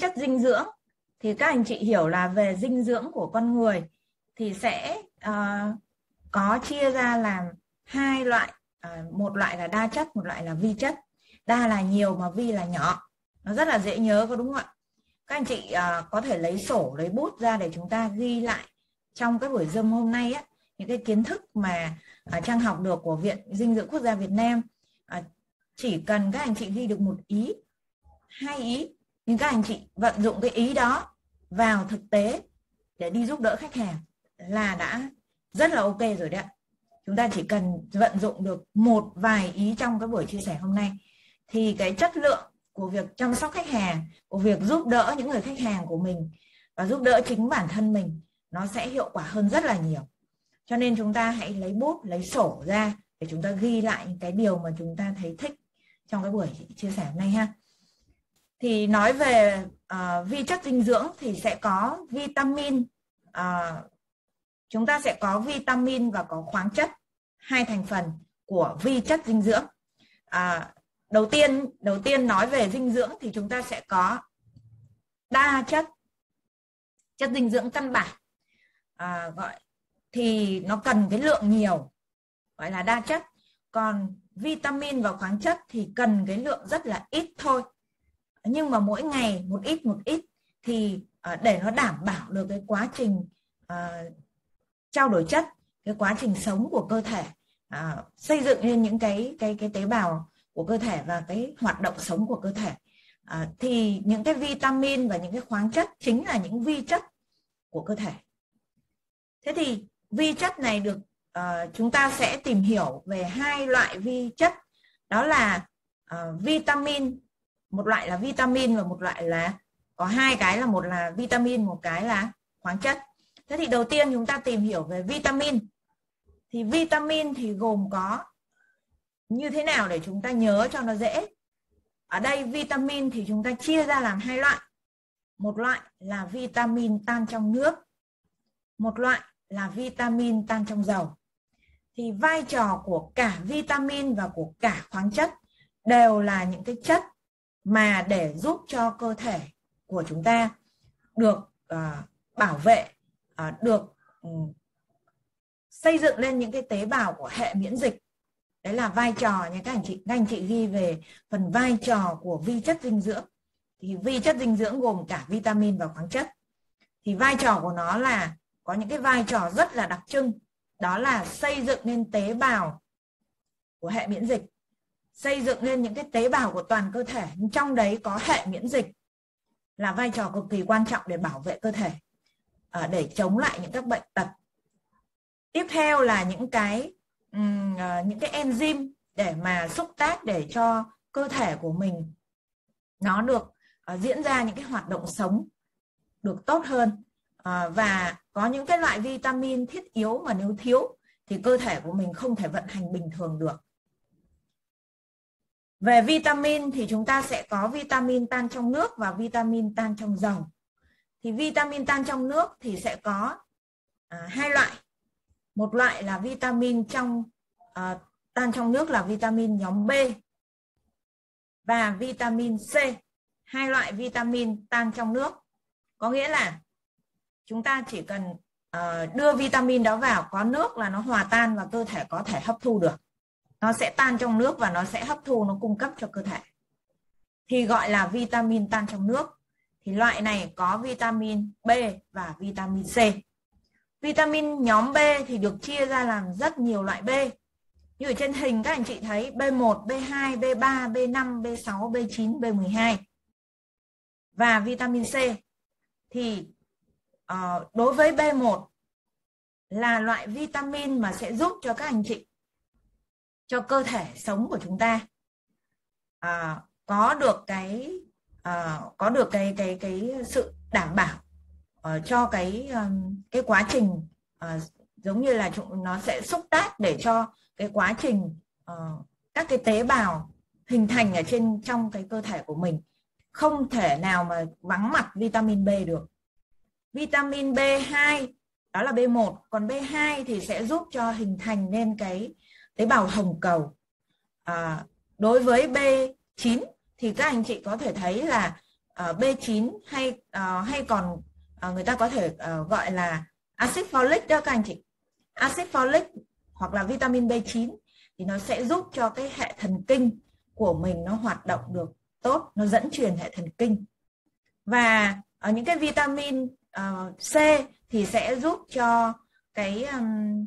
chất dinh dưỡng. Thì các anh chị hiểu là về dinh dưỡng của con người thì sẽ uh, có chia ra làm hai loại uh, một loại là đa chất một loại là vi chất. Đa là nhiều mà vi là nhỏ. Nó rất là dễ nhớ có đúng không ạ? Các anh chị uh, có thể lấy sổ lấy bút ra để chúng ta ghi lại trong các buổi dâm hôm nay á. Những cái kiến thức mà uh, trang học được của viện dinh dưỡng quốc gia Việt Nam uh, chỉ cần các anh chị ghi được một ý hai ý nhưng các anh chị vận dụng cái ý đó vào thực tế để đi giúp đỡ khách hàng là đã rất là ok rồi đấy chúng ta chỉ cần vận dụng được một vài ý trong cái buổi chia sẻ hôm nay. Thì cái chất lượng của việc chăm sóc khách hàng, của việc giúp đỡ những người khách hàng của mình và giúp đỡ chính bản thân mình, nó sẽ hiệu quả hơn rất là nhiều. Cho nên chúng ta hãy lấy bút, lấy sổ ra để chúng ta ghi lại những cái điều mà chúng ta thấy thích trong cái buổi chia sẻ hôm nay ha thì nói về uh, vi chất dinh dưỡng thì sẽ có vitamin uh, chúng ta sẽ có vitamin và có khoáng chất hai thành phần của vi chất dinh dưỡng. À, đầu tiên đầu tiên nói về dinh dưỡng thì chúng ta sẽ có đa chất chất dinh dưỡng căn bản. À, gọi thì nó cần cái lượng nhiều gọi là đa chất. Còn vitamin và khoáng chất thì cần cái lượng rất là ít thôi nhưng mà mỗi ngày một ít một ít thì ờ, để nó đảm bảo được cái quá trình uh, trao đổi chất cái quá trình sống của cơ thể uh, xây dựng lên những cái cái cái tế bào của cơ thể và cái hoạt động sống của cơ thể. Uh, thì những cái vitamin và những cái khoáng chất chính là những vi chất của cơ thể. Thế thì vi chất này được uh, chúng ta sẽ tìm hiểu về hai loại vi chất. Đó là uh, vitamin một loại là vitamin và một loại là có hai cái là một là vitamin, một cái là khoáng chất. Thế thì đầu tiên chúng ta tìm hiểu về vitamin. Thì vitamin thì gồm có như thế nào để chúng ta nhớ cho nó dễ? Ở đây vitamin thì chúng ta chia ra làm hai loại. Một loại là vitamin tan trong nước, một loại là vitamin tan trong dầu. Thì vai trò của cả vitamin và của cả khoáng chất đều là những cái chất mà để giúp cho cơ thể của chúng ta được uh, bảo vệ uh, được um, xây dựng lên những cái tế bào của hệ miễn dịch. Đấy là vai trò nha các anh chị. Các anh chị ghi về phần vai trò của vi chất dinh dưỡng. Thì vi chất dinh dưỡng gồm cả vitamin và khoáng chất. Thì vai trò của nó là có những cái vai trò rất là đặc trưng. Đó là xây dựng nên tế bào của hệ miễn dịch xây dựng lên những cái tế bào của toàn cơ thể trong đấy có hệ miễn dịch là vai trò cực kỳ quan trọng để bảo vệ cơ thể ờ, để chống lại những các bệnh tật. Tiếp theo là những cái ờ, những cái enzyme để mà xúc tác để cho cơ thể của mình nó được ờ, diễn ra những cái hoạt động sống được tốt hơn. Và có những cái loại vitamin thiết yếu mà nếu thiếu thì cơ thể của mình không thể vận hành bình thường được về vitamin thì chúng ta sẽ có vitamin tan trong nước và vitamin tan trong dầu. Thì vitamin tan trong nước thì sẽ có à, hai loại. Một loại là vitamin trong à, tan trong nước là vitamin nhóm B và vitamin C. Hai loại vitamin tan trong nước. Có nghĩa là chúng ta chỉ cần à, đưa vitamin đó vào có nước là nó hòa tan và cơ thể có thể hấp thu được nó sẽ tan trong nước và nó sẽ hấp thu nó cung cấp cho cơ thể. Thì gọi là vitamin tan trong nước. Thì loại này có vitamin B và vitamin C. Vitamin nhóm B thì được chia ra làm rất nhiều loại B. Như ở trên hình các anh chị thấy B1, B2, B3, B5, B6, B9, B12 và vitamin C thì uh, đối với B1 là loại vitamin mà sẽ giúp cho các anh chị cho cơ thể sống của chúng ta à, có được cái à, có được cái cái cái sự đảm bảo uh, cho cái um, cái quá trình uh, giống như là nó sẽ xúc tác để cho cái quá trình uh, các cái tế bào hình thành ở trên trong cái cơ thể của mình không thể nào mà vắng mặt vitamin B được. Vitamin B2 đó là B1, còn B2 thì sẽ giúp cho hình thành nên cái tế bào hồng cầu. À, đối với B9 thì các anh chị có thể thấy là à, B9 hay uh, hay còn uh, người ta có thể uh, gọi là axit folic đó các anh chị. Axit folic hoặc là vitamin B9 thì nó sẽ giúp cho cái hệ thần kinh của mình nó hoạt động được tốt nó dẫn truyền hệ thần kinh. Và ở những cái vitamin uh, C thì sẽ giúp cho cái um,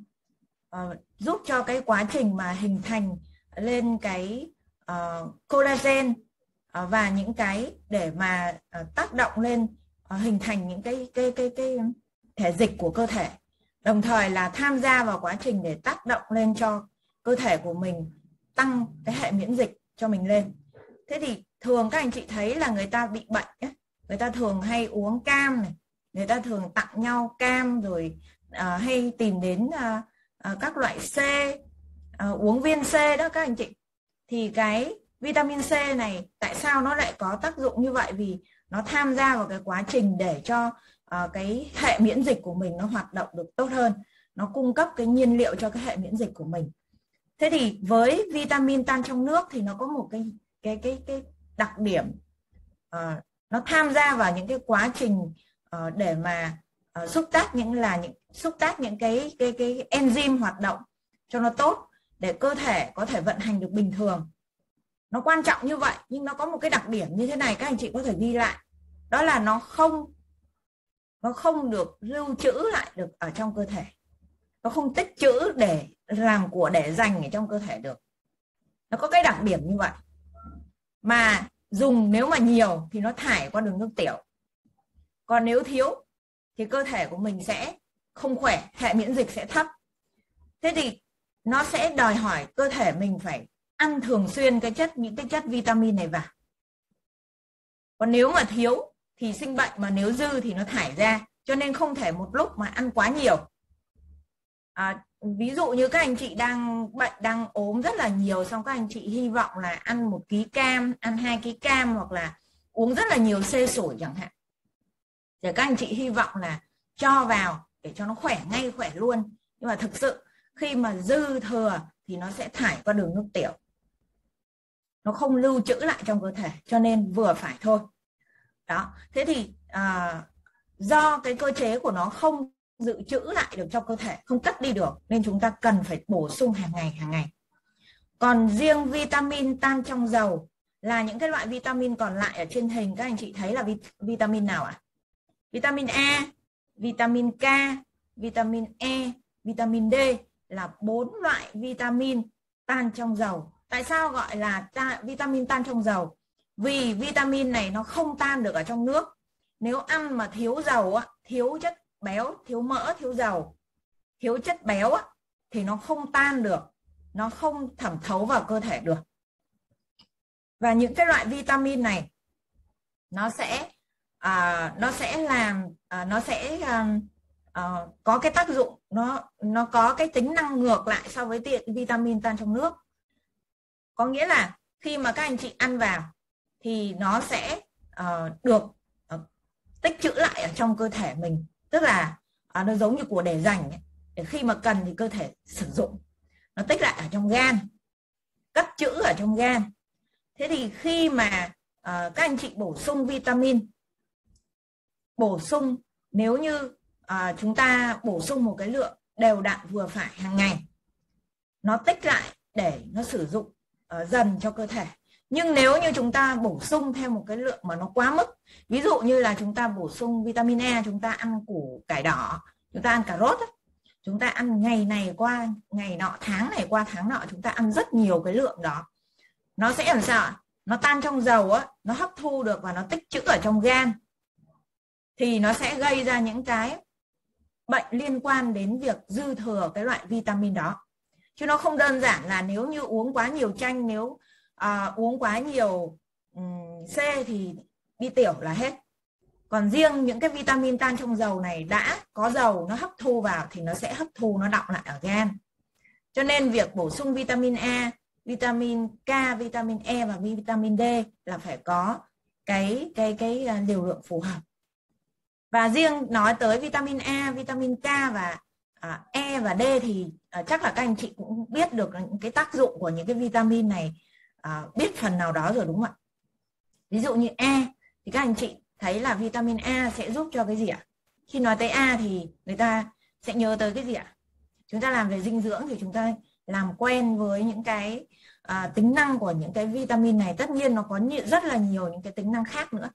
uh, giúp cho cái quá trình mà hình thành lên cái uh, collagen uh, và những cái để mà uh, tác động lên uh, hình thành những cái cái cái cái thể dịch của cơ thể. Đồng thời là tham gia vào quá trình để tác động lên cho cơ thể của mình tăng cái hệ miễn dịch cho mình lên. Thế thì thường các anh chị thấy là người ta bị bệnh ấy, người ta thường hay uống cam này người ta thường tặng nhau cam rồi uh, hay tìm đến uh, Ờ, các loại C ờ, uống viên C đó các anh chị. Thì cái vitamin C này tại sao nó lại có tác dụng như vậy? Vì nó tham gia vào cái quá trình để cho ờ, cái hệ miễn dịch của mình nó hoạt động được tốt hơn. Nó cung cấp cái nhiên liệu cho cái hệ miễn dịch của mình. Thế thì với vitamin tan trong nước thì nó có một cái cái cái cái đặc điểm uh, nó tham gia vào những cái quá trình uh, để mà uh, xúc tác những là những xúc tác những cái cái cái enzyme hoạt động cho nó tốt để cơ thể có thể vận hành được bình thường. Nó quan trọng như vậy nhưng nó có một cái đặc điểm như thế này các anh chị có thể ghi lại. Đó là nó không nó không được lưu trữ lại được ở trong cơ thể. Nó không tích trữ để làm của để dành ở trong cơ thể được. Nó có cái đặc điểm như vậy. Mà dùng nếu mà nhiều thì nó thải qua đường nước tiểu. Còn nếu thiếu thì cơ thể của mình sẽ không khỏe hệ miễn dịch sẽ thấp. Thế thì nó sẽ đòi hỏi cơ thể mình phải ăn thường xuyên cái chất những cái chất vitamin này vào. Còn nếu mà thiếu thì sinh bệnh mà nếu dư thì nó thải ra cho nên không thể một lúc mà ăn quá nhiều. À, ví dụ như các anh chị đang bệnh đang ốm rất là nhiều xong các anh chị hy vọng là ăn một ký cam ăn hai ký cam hoặc là uống rất là nhiều xê sủi chẳng hạn để các anh chị hy vọng là cho vào để cho nó khỏe ngay khỏe luôn. Nhưng mà thực sự khi mà dư thừa thì nó sẽ thải qua đường nước tiểu. Nó không lưu trữ lại trong cơ thể cho nên vừa phải thôi. Đó thế thì à, do cái cơ chế của nó không dự trữ lại được trong cơ thể không cắt đi được nên chúng ta cần phải bổ sung hàng ngày hàng ngày. Còn riêng vitamin tan trong dầu là những cái loại vitamin còn lại ở trên hình các anh chị thấy là vitamin nào ạ? à? Vitamin A vitamin K vitamin E vitamin D là bốn loại vitamin tan trong dầu. Tại sao gọi là ta, vitamin tan trong dầu? Vì vitamin này nó không tan được ở trong nước. Nếu ăn mà thiếu dầu thiếu chất béo thiếu mỡ thiếu dầu thiếu chất béo thì nó không tan được. Nó không thẩm thấu vào cơ thể được. Và những cái loại vitamin này nó sẽ à, nó sẽ làm à, nó sẽ à, à, có cái tác dụng nó nó có cái tính năng ngược lại so với tiện vitamin tan trong nước. Có nghĩa là khi mà các anh chị ăn vào thì nó sẽ uh, được uh, tích trữ lại ở trong cơ thể mình. Tức là uh, nó giống như của để dành ấy. để khi mà cần thì cơ thể sử dụng. Nó tích lại ở trong gan cất trữ ở trong gan. Thế thì khi mà uh, các anh chị bổ sung vitamin bổ sung nếu như à, chúng ta bổ sung một cái lượng đều đặn vừa phải hàng ngày nó tích lại để nó sử dụng uh, dần cho cơ thể. Nhưng nếu như chúng ta bổ sung thêm một cái lượng mà nó quá mức ví dụ như là chúng ta bổ sung vitamin E chúng ta ăn củ cải đỏ chúng ta ăn cà rốt chúng ta ăn ngày này qua ngày nọ tháng này qua tháng nọ chúng ta ăn rất nhiều cái lượng đó. Nó sẽ làm sao nó tan trong dầu á nó hấp thu được và nó tích trữ ở trong gan thì nó sẽ gây ra những cái bệnh liên quan đến việc dư thừa cái loại vitamin đó. Chứ nó không đơn giản là nếu như uống quá nhiều chanh nếu à, uống quá nhiều um, C thì đi tiểu là hết. Còn riêng những cái vitamin tan trong dầu này đã có dầu nó hấp thu vào thì nó sẽ hấp thu nó đọng lại ở gan cho nên việc bổ sung vitamin A vitamin K vitamin E và vitamin D là phải có cái cái cái à, liều lượng phù hợp và riêng nói tới vitamin A vitamin K và à, E và D thì à, chắc là các anh chị cũng biết được những cái tác dụng của những cái vitamin này à, biết phần nào đó rồi đúng không ạ? Ví dụ như E thì các anh chị thấy là vitamin A sẽ giúp cho cái gì ạ? Khi nói tới A thì người ta sẽ nhớ tới cái gì ạ? Chúng ta làm về dinh dưỡng thì chúng ta làm quen với những cái à, tính năng của những cái vitamin này. Tất nhiên nó có rất là nhiều những cái tính năng khác nữa.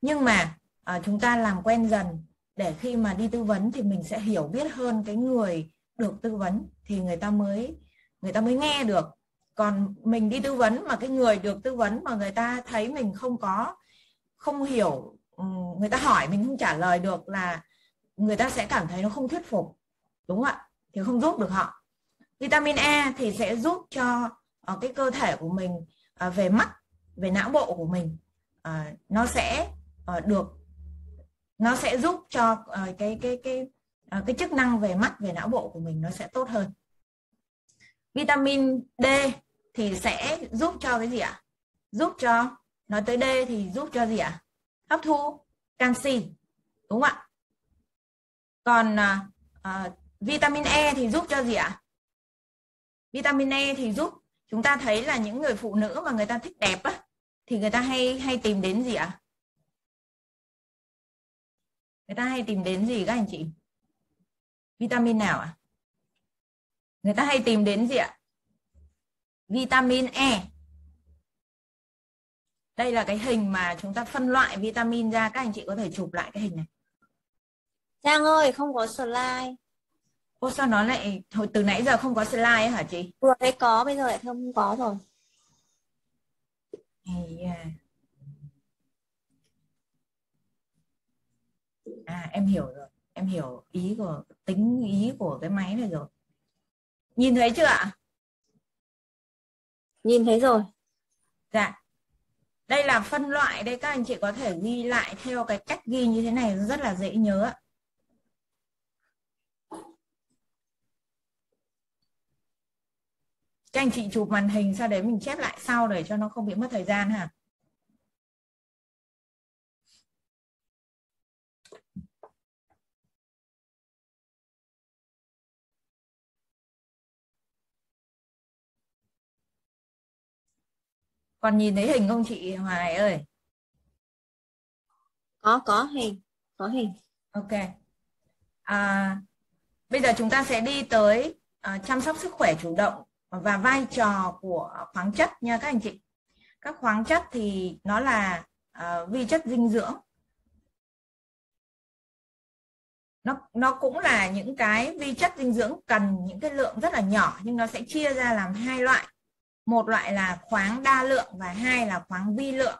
Nhưng mà à, chúng ta làm quen dần. Để khi mà đi tư vấn thì mình sẽ hiểu biết hơn cái người được tư vấn thì người ta mới người ta mới nghe được. Còn mình đi tư vấn mà cái người được tư vấn mà người ta thấy mình không có không hiểu người ta hỏi mình không trả lời được là người ta sẽ cảm thấy nó không thuyết phục đúng không ạ? Thì không giúp được họ. Vitamin E thì sẽ giúp cho ờ, cái cơ thể của mình ờ, về mắt về não bộ của mình ờ, nó sẽ được nó sẽ giúp cho uh, cái cái cái uh, cái chức năng về mắt về não bộ của mình nó sẽ tốt hơn. Vitamin D thì sẽ giúp cho cái gì ạ? Giúp cho nói tới D thì giúp cho gì ạ? Hấp thu canxi đúng không ạ? Còn uh, vitamin E thì giúp cho gì ạ? Vitamin E thì giúp chúng ta thấy là những người phụ nữ mà người ta thích đẹp á thì người ta hay hay tìm đến gì ạ? Người ta hay tìm đến gì các anh chị? Vitamin nào ạ? Người ta hay tìm đến gì ạ? Vitamin E. Đây là cái hình mà chúng ta phân loại vitamin ra. Các anh chị có thể chụp lại cái hình này. Trang ơi không có slide. Ô sao nó lại hồi từ nãy giờ không có slide ấy hả chị? Vừa thấy có bây giờ lại không có rồi. Yeah. À em hiểu rồi, em hiểu ý của tính ý của cái máy này rồi. Nhìn thấy chưa ạ? Nhìn thấy rồi. Dạ. Đây là phân loại đây các anh chị có thể ghi lại theo cái cách ghi như thế này rất là dễ nhớ ạ. các anh chị chụp màn hình sau đấy mình chép lại sau để cho nó không bị mất thời gian hả còn nhìn thấy hình không chị Hoài ơi? Có có hình có hình. Ok. À, bây giờ chúng ta sẽ đi tới uh, chăm sóc sức khỏe chủ động và vai trò của khoáng chất nha các anh chị. Các khoáng chất thì nó là uh, vi chất dinh dưỡng. Nó nó cũng là những cái vi chất dinh dưỡng cần những cái lượng rất là nhỏ nhưng nó sẽ chia ra làm hai loại một loại là khoáng đa lượng và hai là khoáng vi lượng.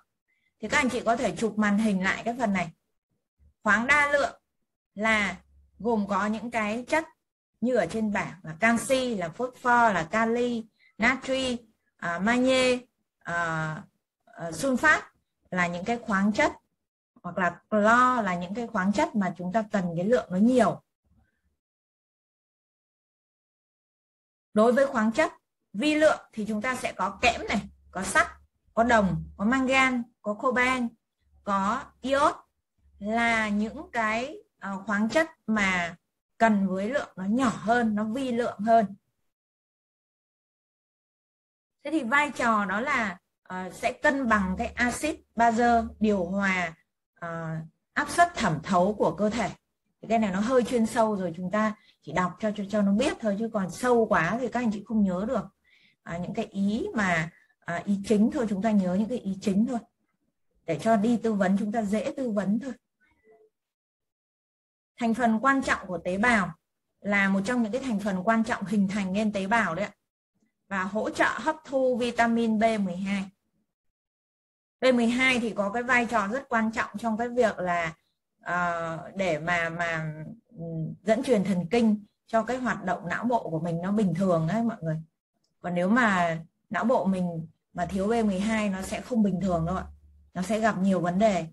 Thì các anh chị có thể chụp màn hình lại cái phần này. Khoáng đa lượng là gồm có những cái chất như ở trên bảng là canxi là phosphor là kali natri uh, magie à, à, uh, uh, sunfat là những cái khoáng chất hoặc là clo là những cái khoáng chất mà chúng ta cần cái lượng nó nhiều. Đối với khoáng chất vi lượng thì chúng ta sẽ có kẽm này có sắt có đồng có mangan có coban có iốt là những cái ờ, khoáng chất mà cần với lượng nó nhỏ hơn nó vi lượng hơn. Thế thì vai trò đó là uh, sẽ cân bằng cái axit bazơ điều hòa uh, áp suất thẩm thấu của cơ thể. Thì cái này nó hơi chuyên sâu rồi chúng ta chỉ đọc cho cho cho nó biết thôi chứ còn sâu quá thì các anh chị không nhớ được à, những cái ý mà à, ý chính thôi chúng ta nhớ những cái ý chính thôi. Để cho đi tư vấn chúng ta dễ tư vấn thôi. Thành phần quan trọng của tế bào là một trong những cái thành phần quan trọng hình thành nên tế bào đấy ạ. Và hỗ trợ hấp thu vitamin B12 B12 thì có cái vai trò rất quan trọng trong cái việc là uh, để mà mà ừ, dẫn truyền thần kinh cho cái hoạt động não bộ của mình nó bình thường đấy mọi người và nếu mà não bộ mình mà thiếu B12 nó sẽ không bình thường đâu ạ. Nó sẽ gặp nhiều vấn đề.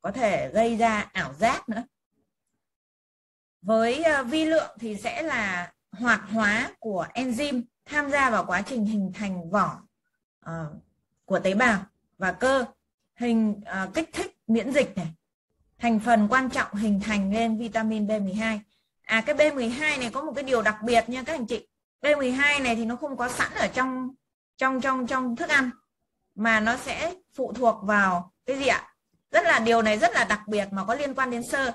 Có thể gây ra ảo giác nữa. Với ờ, vi lượng thì sẽ là hoạt hóa của enzyme tham gia vào quá trình hình thành vỏ uh, của tế bào và cơ. Hình uh, kích thích miễn dịch này. Thành phần quan trọng hình thành lên vitamin B12 à cái B12 này có một cái điều đặc biệt nha các anh chị. B12 này thì nó không có sẵn ở trong trong trong trong thức ăn mà nó sẽ phụ thuộc vào cái gì ạ rất là điều này rất là đặc biệt mà có liên quan đến sơ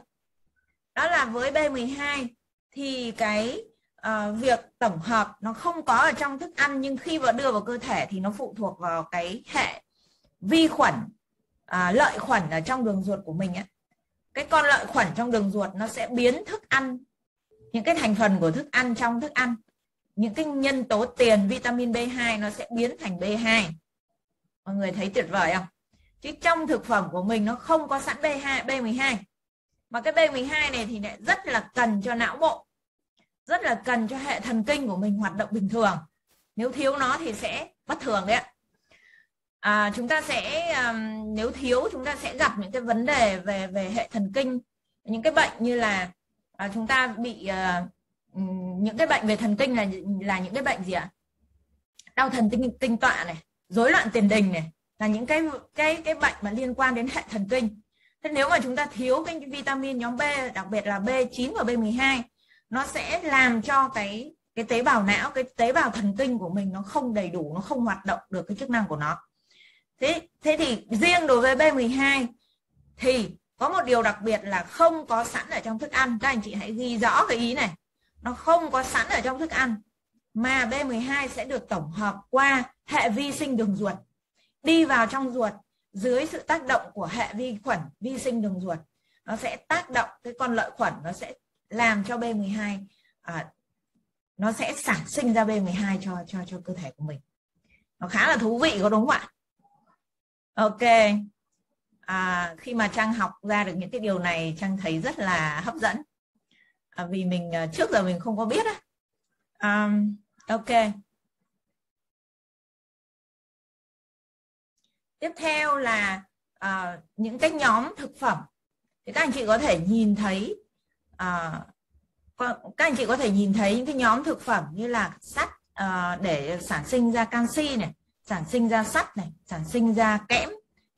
đó là với B12 thì cái uh, việc tổng hợp nó không có ở trong thức ăn nhưng khi vào đưa vào cơ thể thì nó phụ thuộc vào cái hệ vi khuẩn à, lợi khuẩn ở trong đường ruột của mình ấy. cái con lợi khuẩn trong đường ruột nó sẽ biến thức ăn những cái thành phần của thức ăn trong thức ăn những cái nhân tố tiền vitamin B2 nó sẽ biến thành B2 mọi người thấy tuyệt vời không? Chứ trong thực phẩm của mình nó không có sẵn B2 B12 mà cái B12 này thì lại rất là cần cho não bộ. Rất là cần cho hệ thần kinh của mình hoạt động bình thường. Nếu thiếu nó thì sẽ bất thường đấy ạ. À, chúng ta sẽ um, nếu thiếu chúng ta sẽ gặp những cái vấn đề về về hệ thần kinh. Những cái bệnh như là à, chúng ta bị uh, những cái bệnh về thần kinh là là những cái bệnh gì ạ? Đau thần kinh tinh tọa này, rối loạn tiền đình này, là những cái cái cái bệnh mà liên quan đến hệ thần kinh. Thế nếu mà chúng ta thiếu cái vitamin nhóm B, đặc biệt là B9 và B12 nó sẽ làm cho cái cái tế bào não, cái tế bào thần kinh của mình nó không đầy đủ, nó không hoạt động được cái chức năng của nó. Thế thế thì riêng đối với B12 thì có một điều đặc biệt là không có sẵn ở trong thức ăn. Các anh chị hãy ghi rõ cái ý này nó không có sẵn ở trong thức ăn. Mà B12 sẽ được tổng hợp qua hệ vi sinh đường ruột. Đi vào trong ruột dưới sự tác động của hệ vi khuẩn vi sinh đường ruột. Nó sẽ tác động cái con lợi khuẩn nó sẽ làm cho B12 à, nó sẽ sản sinh ra B12 cho cho cho cơ thể của mình. Nó khá là thú vị có đúng không ạ? Ok. À, khi mà trang học ra được những cái điều này trang thấy rất là hấp dẫn à, vì mình à, trước giờ mình không có biết á. Um, ok. Tiếp theo là uh, những cái nhóm thực phẩm. Thì các anh chị có thể nhìn thấy uh, các anh chị có thể nhìn thấy những cái nhóm thực phẩm như là sắt uh, để sản sinh ra canxi này sản sinh ra sắt này sản sinh ra kẽm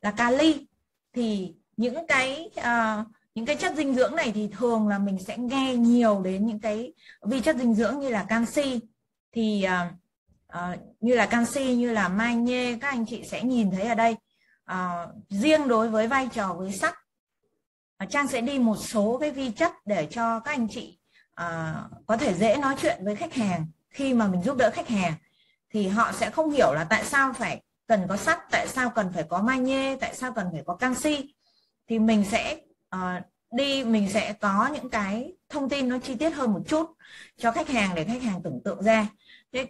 là kali. Thì những cái uh, những cái chất dinh dưỡng này thì thường là mình sẽ nghe nhiều đến những cái vi chất dinh dưỡng như là canxi. Thì uh, uh, như là canxi như là magie các anh chị sẽ nhìn thấy ở đây. Uh, riêng đối với vai trò với sắt uh, trang sẽ đi một số cái vi chất để cho các anh chị uh, có thể dễ nói chuyện với khách hàng khi mà mình giúp đỡ khách hàng. Thì họ sẽ không hiểu là tại sao phải cần có sắt tại sao cần phải có magie tại sao cần phải có canxi. Thì mình sẽ uh, đi mình sẽ có những cái thông tin nó chi tiết hơn một chút cho khách hàng để khách hàng tưởng tượng ra. Thế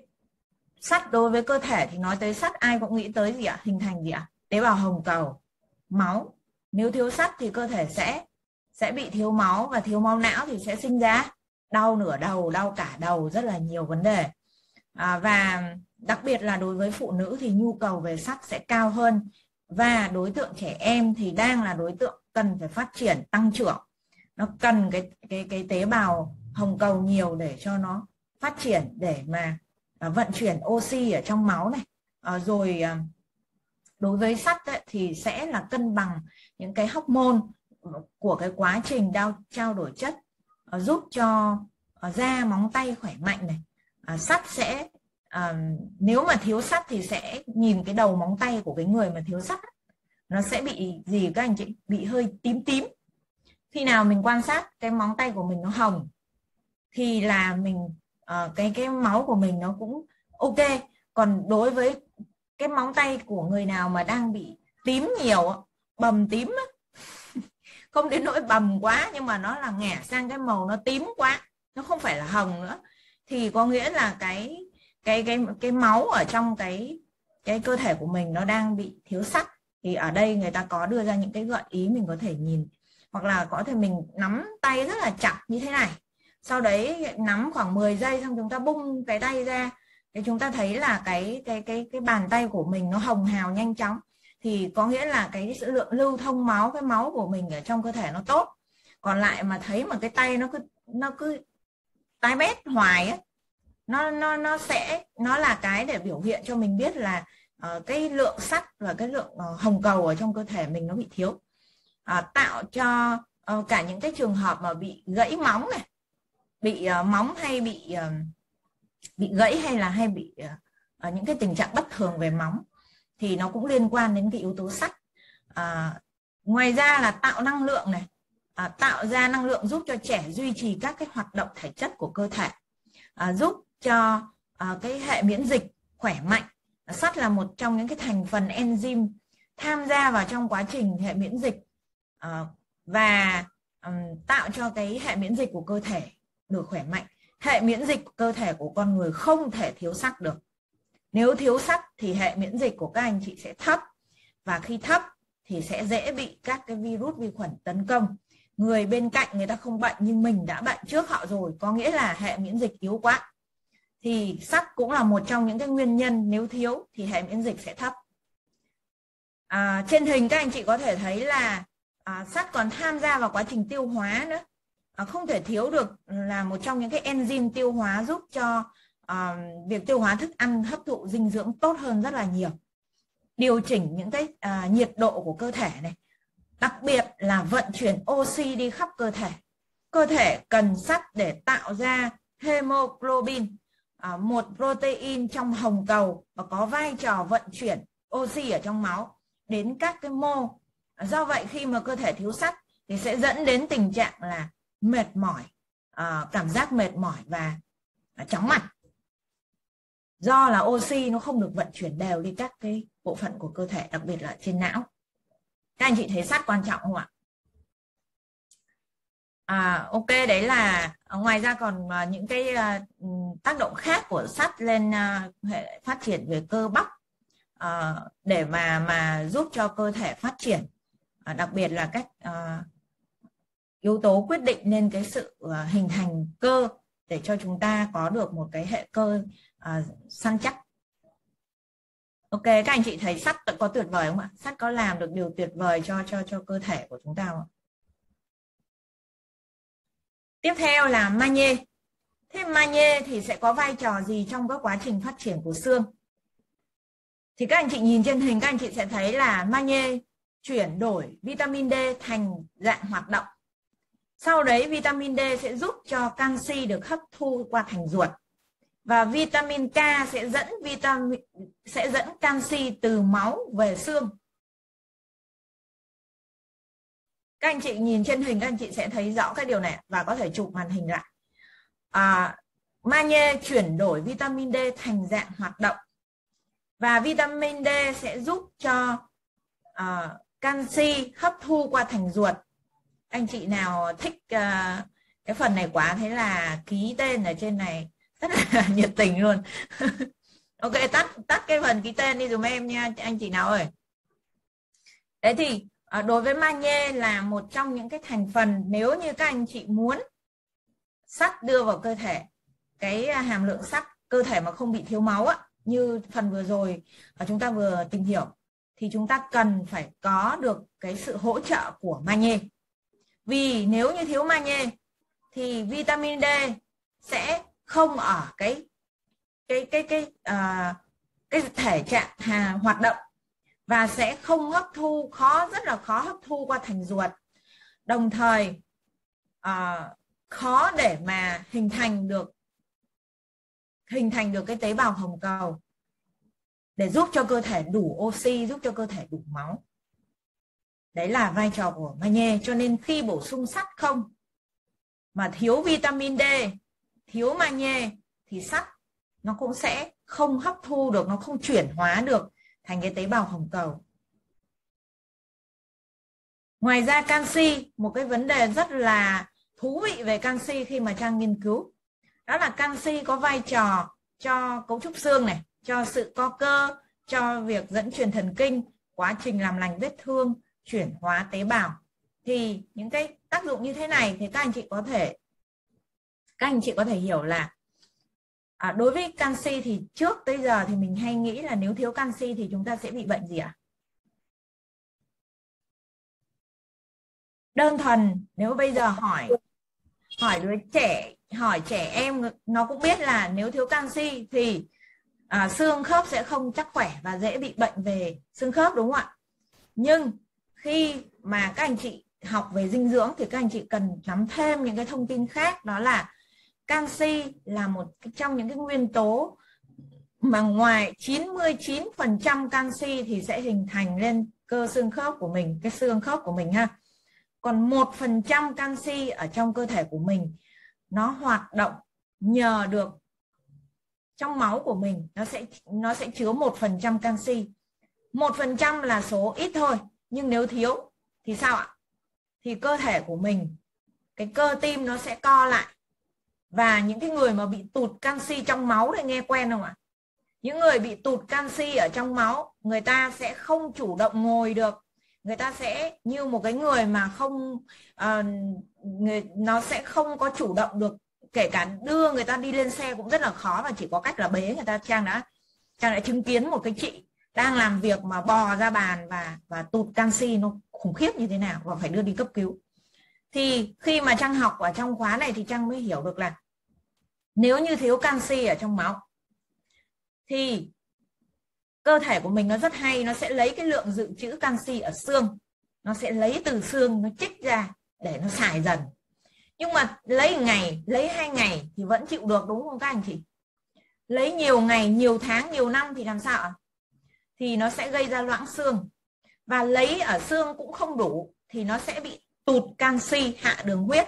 sắt đối với cơ thể thì nói tới sắt ai cũng nghĩ tới gì ạ? Hình thành gì ạ? Tế bào hồng cầu máu. Nếu thiếu sắt thì cơ thể sẽ sẽ bị thiếu máu và thiếu máu não thì sẽ sinh ra đau nửa đầu đau cả đầu rất là nhiều vấn đề. À, và đặc biệt là đối với phụ nữ thì nhu cầu về sắt sẽ cao hơn và đối tượng trẻ em thì đang là đối tượng cần phải phát triển tăng trưởng. Nó cần cái cái cái tế bào hồng cầu nhiều để cho nó phát triển để mà à, vận chuyển oxy ở trong máu này. À, rồi à, đối với sắt ấy, thì sẽ là cân bằng những cái hóc môn của cái quá trình đao trao đổi chất à, giúp cho à, da móng tay khỏe mạnh này. À, sắt sẽ à, nếu mà thiếu sắt thì sẽ nhìn cái đầu móng tay của cái người mà thiếu sắt nó sẽ bị gì các anh chị? Bị hơi tím tím. Khi nào mình quan sát cái móng tay của mình nó hồng thì là mình uh, cái cái máu của mình nó cũng ok. Còn đối với cái móng tay của người nào mà đang bị tím nhiều bầm tím không đến nỗi bầm quá nhưng mà nó là ngẻ sang cái màu nó tím quá nó không phải là hồng nữa thì có nghĩa là cái cái cái cái máu ở trong cái cái cơ thể của mình nó đang bị thiếu sắt. Thì ở đây người ta có đưa ra những cái gợi ý mình có thể nhìn. Hoặc là có thể mình nắm tay rất là chặt như thế này. Sau đấy nắm khoảng 10 giây xong chúng ta bung cái tay ra. Thì chúng ta thấy là cái cái cái cái bàn tay của mình nó hồng hào nhanh chóng. Thì có nghĩa là cái sự lượng lưu thông máu cái máu của mình ở trong cơ thể nó tốt. Còn lại mà thấy mà cái tay nó cứ nó cứ tái bét hoài ấy, nó nó nó sẽ nó là cái để biểu hiện cho mình biết là uh, cái lượng sắt và cái lượng uh, hồng cầu ở trong cơ thể mình nó bị thiếu. Uh, tạo cho uh, cả những cái trường hợp mà bị gãy móng này bị uh, móng hay bị uh, bị gãy hay là hay bị uh, những cái tình trạng bất thường về móng thì nó cũng liên quan đến cái yếu tố sắt. Uh, ngoài ra là tạo năng lượng này à, tạo ra năng lượng giúp cho trẻ duy trì các cái hoạt động thể chất của cơ thể à, giúp cho ờ, cái hệ miễn dịch khỏe mạnh. Sắt là một trong những cái thành phần enzyme tham gia vào trong quá trình hệ miễn dịch ờ, và um, tạo cho cái hệ miễn dịch của cơ thể được khỏe mạnh. Hệ miễn dịch cơ thể của con người không thể thiếu sắt được. Nếu thiếu sắt thì hệ miễn dịch của các anh chị sẽ thấp và khi thấp thì sẽ dễ bị các cái virus vi khuẩn tấn công. Người bên cạnh người ta không bệnh nhưng mình đã bệnh trước họ rồi có nghĩa là hệ miễn dịch yếu quá thì sắt cũng là một trong những cái nguyên nhân nếu thiếu thì hệ miễn dịch sẽ thấp. À, trên hình các anh chị có thể thấy là à, sắt còn tham gia vào quá trình tiêu hóa nữa. À, không thể thiếu được là một trong những cái enzyme tiêu hóa giúp cho à, việc tiêu hóa thức ăn hấp thụ dinh dưỡng tốt hơn rất là nhiều. Điều chỉnh những cái à, nhiệt độ của cơ thể này. Đặc biệt là vận chuyển oxy đi khắp cơ thể. Cơ thể cần sắt để tạo ra hemoglobin à, một protein trong hồng cầu và có vai trò vận chuyển oxy ở trong máu đến các cái mô. Do vậy khi mà cơ thể thiếu sắt thì sẽ dẫn đến tình trạng là mệt mỏi à, cảm giác mệt mỏi và chóng mặt. Do là oxy nó không được vận chuyển đều đi các cái bộ phận của cơ thể đặc biệt là trên não. Các anh chị thấy sắt quan trọng không ạ? À, ok đấy là Ờ, ngoài ra còn ờ, những cái ờ, ừ, tác động khác của sắt lên hệ, phát triển về cơ bắp để mà mà giúp cho cơ thể phát triển. Đặc biệt là các yếu tố quyết định nên cái sự hình thành cơ để cho chúng ta có được một cái hệ cơ săn chắc. Ok, các anh chị thấy sắt có tuyệt vời không ạ? Sắt có làm được điều tuyệt vời cho cho cho cơ thể của chúng ta không tiếp theo là magie thế magie thì sẽ có vai trò gì trong các quá trình phát triển của xương? Thì các anh chị nhìn trên hình, các anh chị sẽ thấy là magie chuyển đổi vitamin D thành dạng hoạt động. Sau đấy, vitamin D sẽ giúp cho canxi được hấp thu qua thành ruột. Và vitamin K sẽ dẫn vitamin sẽ dẫn canxi từ máu về xương. Các anh chị nhìn trên hình các anh chị sẽ thấy rõ cái điều này và có thể chụp màn hình lại. À, magie chuyển đổi vitamin D thành dạng hoạt động và vitamin D sẽ giúp cho uh, canxi hấp thu qua thành ruột. Anh chị nào thích uh, cái phần này quá thế là ký tên ở trên này rất là nhiệt tình luôn ok tắt tắt cái phần ký tên đi dùm em nha anh chị nào ơi đấy thì à, đối với magie là một trong những cái thành phần nếu như các anh chị muốn sắt đưa vào cơ thể cái à, hàm lượng sắt cơ thể mà không bị thiếu máu á như phần vừa rồi mà chúng ta vừa tìm hiểu thì chúng ta cần phải có được cái sự hỗ trợ của magie vì nếu như thiếu magie thì vitamin D sẽ không ở cái cái cái cái uh, cái thể trạng hà, hoạt động và sẽ không hấp thu khó rất là khó hấp thu qua thành ruột. Đồng thời à, khó để mà hình thành được hình thành được cái tế bào hồng cầu để giúp cho cơ thể đủ oxy giúp cho cơ thể đủ máu. Đấy là vai trò của magie cho nên khi bổ sung sắt không? Mà thiếu vitamin D thiếu magie thì sắt nó cũng sẽ không hấp thu được nó không chuyển hóa được thành cái tế bào hồng cầu. Ngoài ra canxi, một cái vấn đề rất là thú vị về canxi khi mà trang nghiên cứu, đó là canxi có vai trò cho cấu trúc xương này, cho sự co cơ, cho việc dẫn truyền thần kinh, quá trình làm lành vết thương, chuyển hóa tế bào. Thì những cái tác dụng như thế này thì các anh chị có thể, các anh chị có thể hiểu là à, đối với canxi thì trước tới giờ thì mình hay nghĩ là nếu thiếu canxi thì chúng ta sẽ bị bệnh gì ạ? À? Đơn thuần nếu bây giờ hỏi hỏi đứa trẻ hỏi trẻ em nó cũng biết là nếu thiếu canxi thì à, xương khớp sẽ không chắc khỏe và dễ bị bệnh về xương khớp đúng không ạ? Nhưng khi mà các anh chị học về dinh dưỡng thì các anh chị cần nắm thêm những cái thông tin khác đó là canxi là một trong những cái nguyên tố mà ngoài 99% canxi thì sẽ hình thành lên cơ xương khớp của mình, cái xương khớp của mình ha. Còn một phần trăm canxi ở trong cơ thể của mình, nó hoạt động nhờ được trong máu của mình, nó sẽ nó sẽ chứa một phần trăm canxi. một phần trăm là số ít thôi, nhưng nếu thiếu thì sao ạ? Thì cơ thể của mình, cái cơ tim nó sẽ co lại và những cái người mà bị tụt canxi trong máu thì nghe quen không ạ? Những người bị tụt canxi ở trong máu người ta sẽ không chủ động ngồi được. Người ta sẽ như một cái người mà không uh, người nó sẽ không có chủ động được. Kể cả đưa người ta đi lên xe cũng rất là khó và chỉ có cách là bế người ta. Trang đã trang đã chứng kiến một cái chị đang làm việc mà bò ra bàn và và tụt canxi. Nó khủng khiếp như thế nào và phải đưa đi cấp cứu thì khi mà trang học ở trong khóa này thì trang mới hiểu được là nếu như thiếu canxi ở trong máu, thì cơ thể của mình nó rất hay, nó sẽ lấy cái lượng dự trữ canxi ở xương, nó sẽ lấy từ xương nó trích ra để nó xài dần. Nhưng mà lấy ngày, lấy hai ngày thì vẫn chịu được, đúng không các anh chị? Lấy nhiều ngày, nhiều tháng, nhiều năm thì làm sao ạ? Thì nó sẽ gây ra loãng xương. Và lấy ở xương cũng không đủ thì nó sẽ bị tụt canxi hạ đường huyết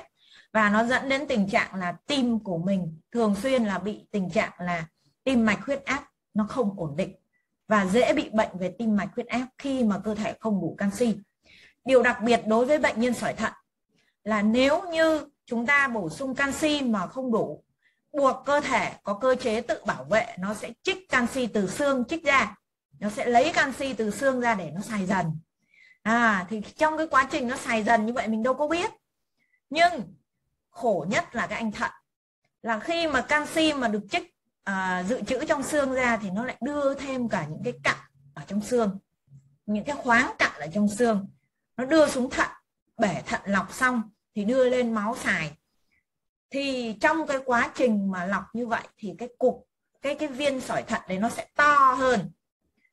và nó dẫn đến tình trạng là tim của mình thường xuyên là bị tình trạng là tim mạch huyết áp nó không ổn định và dễ bị bệnh về tim mạch huyết áp khi mà cơ thể không đủ canxi. Điều đặc biệt đối với bệnh nhân sỏi thận là nếu như chúng ta bổ sung canxi mà không đủ, buộc cơ thể có cơ chế tự bảo vệ, nó sẽ trích canxi từ xương trích ra, nó sẽ lấy canxi từ xương ra để nó xài dần. À thì trong cái quá trình nó xài dần như vậy mình đâu có biết. Nhưng khổ nhất là các anh thận. Là khi mà canxi mà được trích à, dự trữ trong xương ra thì nó lại đưa thêm cả những cái cặn ở trong xương. Những cái khoáng cặn ở trong xương. Nó đưa xuống thận bể thận lọc xong thì đưa lên máu xài. Thì trong cái quá trình mà lọc như vậy thì cái cục cái cái viên sỏi thận đấy nó sẽ to hơn.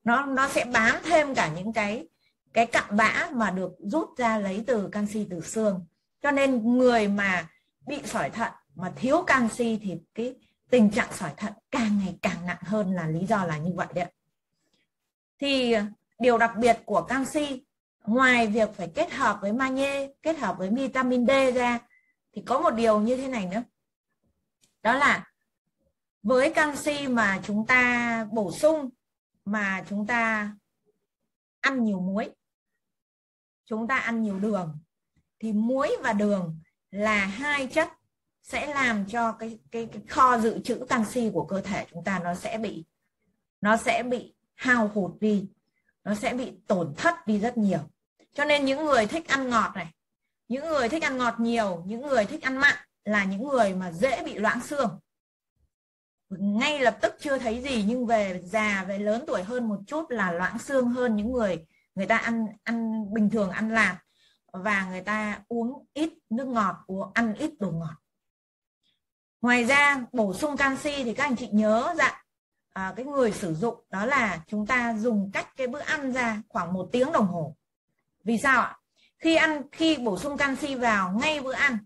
Nó nó sẽ bám thêm cả những cái cái cặn bã mà được rút ra lấy từ canxi từ xương. Cho nên người mà bị sỏi thận mà thiếu canxi thì cái tình trạng sỏi thận càng ngày càng nặng hơn là lý do là như vậy đấy thì à, điều đặc biệt của canxi, ngoài việc phải kết hợp với magie kết hợp với vitamin D ra, thì có một điều như thế này nữa. Đó là với canxi mà chúng ta bổ sung, mà chúng ta ăn nhiều muối chúng ta ăn nhiều đường. Thì muối và đường là hai chất sẽ làm cho cái cái, cái kho dự trữ canxi của cơ thể chúng ta nó sẽ bị nó sẽ bị hao hụt đi. Nó sẽ bị tổn thất đi rất nhiều. Cho nên những người thích ăn ngọt này những người thích ăn ngọt nhiều những người thích ăn mặn là những người mà dễ bị loãng xương. Ngay lập tức chưa thấy gì nhưng về già về lớn tuổi hơn một chút là loãng xương hơn những người người ta ăn ăn bình thường ăn lạc và người ta uống ít nước ngọt uống ăn ít đồ ngọt. Ngoài ra bổ sung canxi thì các anh chị nhớ dặn à, cái người sử dụng đó là chúng ta dùng cách cái bữa ăn ra khoảng một tiếng đồng hồ. Vì sao ạ? Khi ăn khi bổ sung canxi vào ngay bữa ăn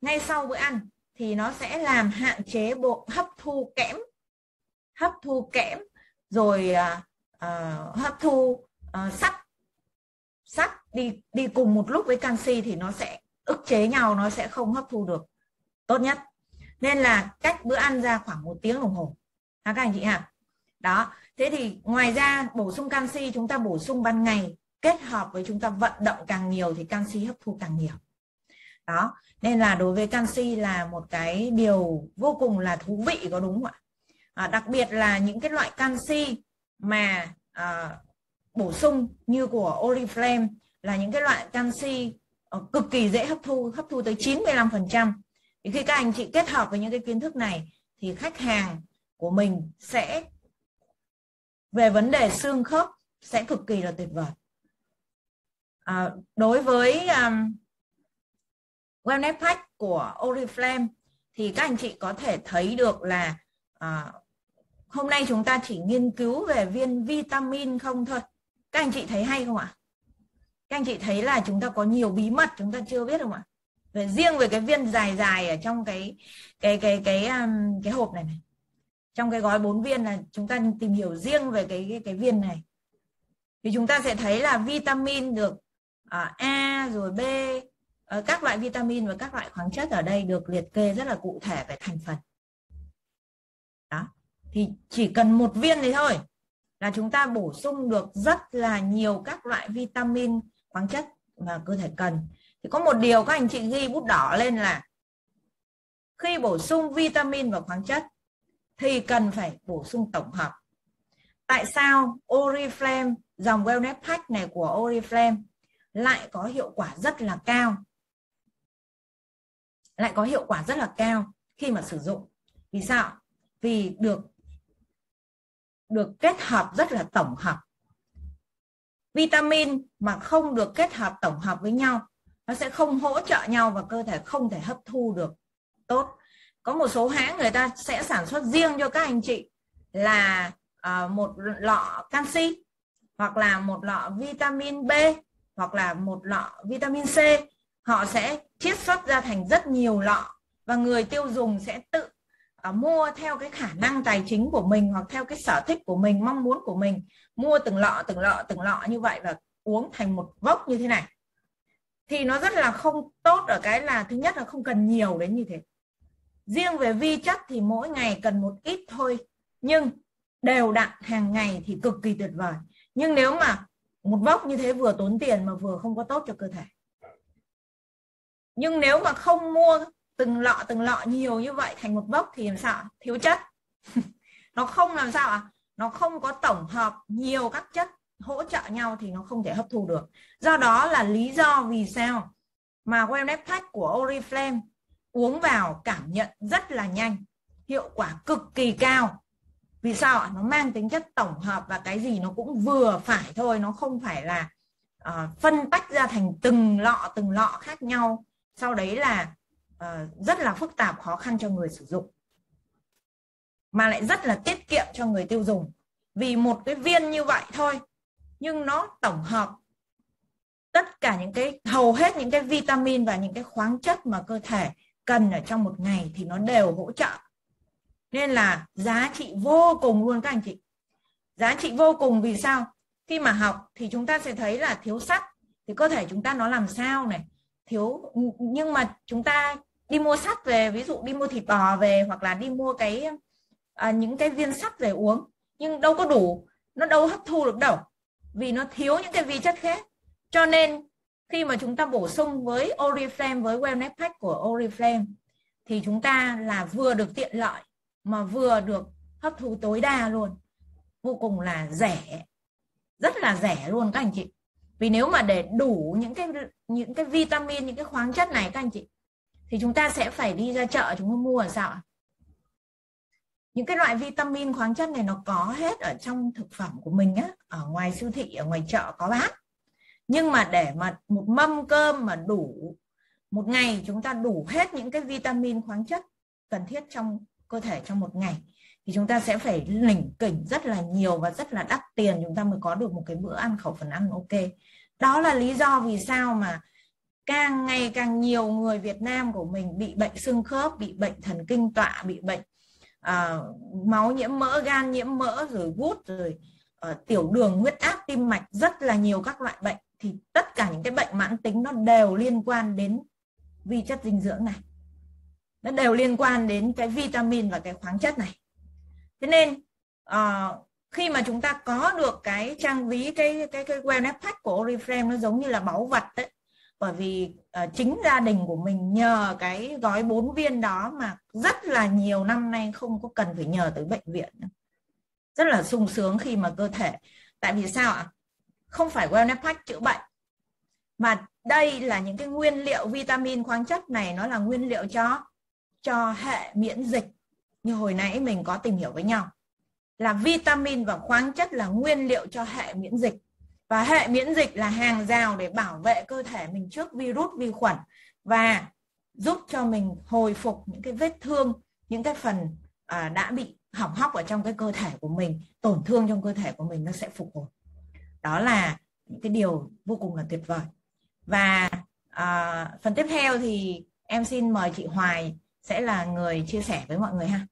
ngay sau bữa ăn thì nó sẽ làm hạn chế bộ hấp thu kẽm hấp thu kẽm rồi uh, hấp thu uh, sắt. Sắt đi đi cùng một lúc với canxi thì nó sẽ ức chế nhau nó sẽ không hấp thu được. Tốt nhất. Nên là cách bữa ăn ra khoảng một tiếng đồng hồ. Ha các anh chị ạ đó. Thế thì ngoài ra bổ sung canxi chúng ta bổ sung ban ngày kết hợp với chúng ta vận động càng nhiều thì canxi hấp thu càng nhiều. Đó. Nên là đối với canxi là một cái điều vô cùng là thú vị có đúng không ạ? À, đặc biệt là những cái loại canxi mà à, bổ sung như của Oriflame là những cái loại canxi ờ, cực kỳ dễ hấp thu hấp thu tới 95% thì khi các anh chị kết hợp với những cái kiến thức này thì khách hàng của mình sẽ về vấn đề xương khớp sẽ cực kỳ là tuyệt vời. À, đối với um, wellness pack của Oriflame thì các anh chị có thể thấy được là à, hôm nay chúng ta chỉ nghiên cứu về viên vitamin không thôi các anh chị thấy hay không ạ? Các anh chị thấy là chúng ta có nhiều bí mật chúng ta chưa biết không ạ? Về riêng về cái viên dài dài ở trong cái cái cái cái um, cái hộp này này. Trong cái gói bốn viên là chúng ta tìm hiểu riêng về cái cái, cái viên này. Thì chúng ta sẽ thấy là vitamin được uh, A rồi B uh, các loại vitamin và các loại khoáng chất ở đây được liệt kê rất là cụ thể về thành phần. Đó. Thì chỉ cần một viên này thôi là chúng ta bổ sung được rất là nhiều các loại vitamin khoáng chất mà cơ thể cần. Thì có một điều các anh chị ghi bút đỏ lên là khi bổ sung vitamin và khoáng chất thì cần phải bổ sung tổng hợp. Tại sao Oriflame, dòng wellness pack này của Oriflame lại có hiệu quả rất là cao? Lại có hiệu quả rất là cao khi mà sử dụng. Vì sao? Vì được được kết hợp rất là tổng hợp. Vitamin mà không được kết hợp tổng hợp với nhau nó sẽ không hỗ trợ nhau và cơ thể không thể hấp thu được tốt. Có một số hãng người ta sẽ sản xuất riêng cho các anh chị là uh, một lọ canxi hoặc là một lọ vitamin B hoặc là một lọ vitamin C. Họ sẽ chiết xuất ra thành rất nhiều lọ và người tiêu dùng sẽ tự uh, mua theo cái khả năng tài chính của mình hoặc theo cái sở thích của mình mong muốn của mình. Mua từng lọ từng lọ từng lọ như vậy và uống thành một vốc như thế này. Thì nó rất là không tốt ở cái là thứ nhất là không cần nhiều đến như thế. Riêng về vi chất thì mỗi ngày cần một ít thôi nhưng đều đặn hàng ngày thì cực kỳ tuyệt vời. Nhưng nếu mà một vốc như thế vừa tốn tiền mà vừa không có tốt cho cơ thể. Nhưng nếu mà không mua từng lọ từng lọ nhiều như vậy thành một vốc thì làm sao thiếu chất. Nó không làm sao à nó không có tổng hợp nhiều các chất hỗ trợ nhau thì nó không thể hấp thu được. Do đó là lý do vì sao mà wellness pack của Oriflame uống vào cảm nhận rất là nhanh hiệu quả cực kỳ cao. Vì sao ạ? Nó mang tính chất tổng hợp và cái gì nó cũng vừa phải thôi nó không phải là uh, phân tách ra thành từng lọ từng lọ khác nhau. Sau đấy là Ờ, rất là phức tạp, khó khăn cho người sử dụng. Mà lại rất là tiết kiệm cho người tiêu dùng. Vì một cái viên như vậy thôi, nhưng nó tổng hợp tất cả những cái, hầu hết những cái vitamin và những cái khoáng chất mà cơ thể cần ở trong một ngày thì nó đều hỗ trợ. Nên là giá trị vô cùng luôn các anh chị. Giá trị vô cùng vì sao? Khi mà học thì chúng ta sẽ thấy là thiếu sắt, thì cơ thể chúng ta nó làm sao này? Thiếu, nhưng mà chúng ta đi mua sắt về ví dụ đi mua thịt bò về hoặc là đi mua cái à, những cái viên sắt về uống. Nhưng đâu có đủ nó đâu hấp thu được đâu vì nó thiếu những cái vi chất khác. Cho nên khi mà chúng ta bổ sung với Oriflame với Wellness Pack của Oriflame thì chúng ta là vừa được tiện lợi mà vừa được hấp thu tối đa luôn. Vô cùng là rẻ rất là rẻ luôn các anh chị. Vì nếu mà để đủ những cái những cái vitamin những cái khoáng chất này các anh chị thì chúng ta sẽ phải đi ra chợ chúng ta mua ở sao ạ? Những cái loại vitamin khoáng chất này nó có hết ở trong thực phẩm của mình á, ở ngoài siêu thị, ở ngoài chợ có bán. Nhưng mà để mà một mâm cơm mà đủ, một ngày chúng ta đủ hết những cái vitamin khoáng chất cần thiết trong cơ thể trong một ngày, thì chúng ta sẽ phải lỉnh kỉnh rất là nhiều và rất là đắt tiền, chúng ta mới có được một cái bữa ăn khẩu phần ăn ok. Đó là lý do vì sao mà càng ngày càng nhiều người Việt Nam của mình bị bệnh xương khớp bị bệnh thần kinh tọa bị bệnh uh, máu nhiễm mỡ gan nhiễm mỡ rồi gút rồi uh, tiểu đường huyết áp tim mạch rất là nhiều các loại bệnh. Thì tất cả những cái bệnh mãn tính nó đều liên quan đến vi chất dinh dưỡng này. Nó đều liên quan đến cái vitamin và cái khoáng chất này. Thế nên uh, khi mà chúng ta có được cái trang ví cái cái cái wellness pack của Oriflame nó giống như là báu vật đấy bởi vì uh, chính gia đình của mình nhờ cái gói bốn viên đó mà rất là nhiều năm nay không có cần phải nhờ tới bệnh viện rất là sung sướng khi mà cơ thể. Tại vì sao ạ? Không phải wellness pack chữa bệnh mà đây là những cái nguyên liệu vitamin khoáng chất này nó là nguyên liệu cho cho hệ miễn dịch. Như hồi nãy mình có tìm hiểu với nhau. Là vitamin và khoáng chất là nguyên liệu cho hệ miễn dịch và hệ miễn dịch là hàng rào để bảo vệ cơ thể mình trước virus vi khuẩn và giúp cho mình hồi phục những cái vết thương những cái phần à, đã bị hỏng hóc ở trong cái cơ thể của mình tổn thương trong cơ thể của mình nó sẽ phục hồi. Đó là những cái điều vô cùng là tuyệt vời. Và à, phần tiếp theo thì em xin mời chị Hoài sẽ là người chia sẻ với mọi người ha.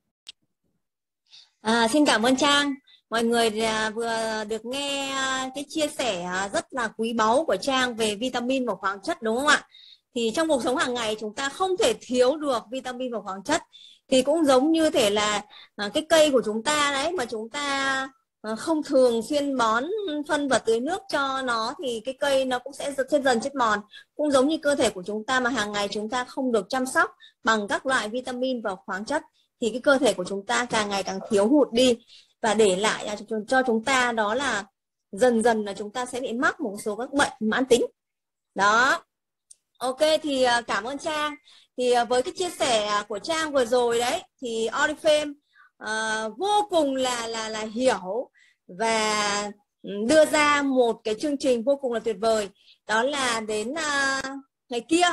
À, xin cảm ơn Trang mọi người à, vừa được nghe à, cái chia sẻ à, rất là quý báu của Trang về vitamin và khoáng chất, đúng không ạ? Thì trong cuộc sống hàng ngày chúng ta không thể thiếu được vitamin và khoáng chất. Thì cũng giống như thể là cái cây của chúng ta đấy, mà chúng ta không thường xuyên bón phân và tưới nước cho nó, thì cái cây nó cũng sẽ chết dần, chết mòn cũng giống như cơ thể của chúng ta mà hàng ngày chúng ta không được chăm sóc bằng các loại vitamin và khoáng chất, thì cái cơ thể của chúng ta càng ngày càng thiếu hụt đi và để lại à, cho, chúng ta đó là dần dần là chúng ta sẽ bị mắc một số các bệnh mãn tính. Đó. Ok thì à, cảm ơn trang. Thì à, với cái chia sẻ của trang vừa rồi đấy thì Oriflame uh, vô cùng là là là hiểu và đưa ra một cái chương trình vô cùng là tuyệt vời. Đó là đến uh, ngày kia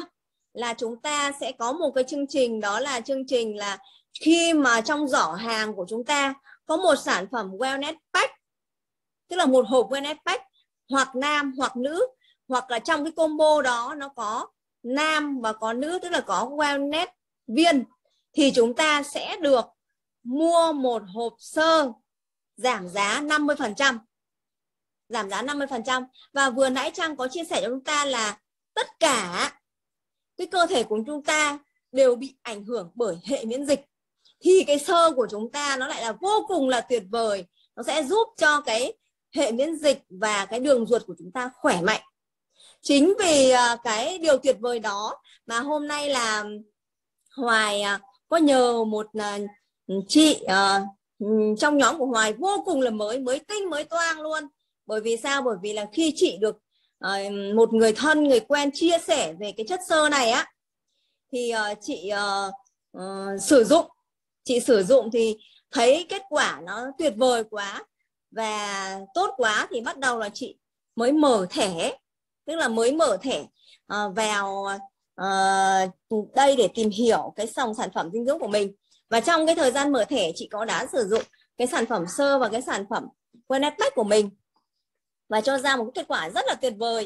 là chúng ta sẽ có một cái chương trình đó là chương trình là khi mà trong giỏ hàng của chúng ta có một sản phẩm wellness pack, tức là một hộp wellness pack, hoặc nam hoặc nữ, hoặc là trong cái combo đó nó có nam và có nữ, tức là có wellness viên, thì chúng ta sẽ được mua một hộp sơ giảm giá 50%. Giảm giá 50%. Và vừa nãy Trang có chia sẻ cho chúng ta là tất cả cái cơ thể của chúng ta đều bị ảnh hưởng bởi hệ miễn dịch. Thì cái sơ của chúng ta nó lại là vô cùng là tuyệt vời. Nó sẽ giúp cho cái hệ miễn dịch và cái đường ruột của chúng ta khỏe mạnh. Chính vì à, cái điều tuyệt vời đó mà hôm nay là Hoài à, có nhờ một à, chị trong nhóm của Hoài vô cùng là mới mới tinh, mới toang luôn bởi vì sao bởi vì là khi chị được một người thân, người quen chia sẻ về cái chất sơ này á, thì chị ờ, sử dụng chị sử dụng thì thấy kết quả nó tuyệt vời quá và tốt quá thì bắt đầu là chị mới mở thẻ tức là mới mở thẻ uh, vào uh, đây để tìm hiểu cái dòng sản phẩm dinh dưỡng của mình. Và trong cái thời gian mở thẻ chị có đã sử dụng cái sản phẩm sơ và cái sản phẩm Wellness Pack của mình và cho ra một kết quả rất là tuyệt vời.